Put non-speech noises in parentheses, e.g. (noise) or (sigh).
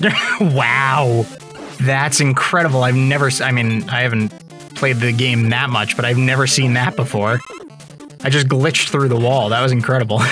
(laughs) wow. That's incredible. I've never—I mean, I haven't played the game that much, but I've never seen that before. I just glitched through the wall. That was incredible. (laughs)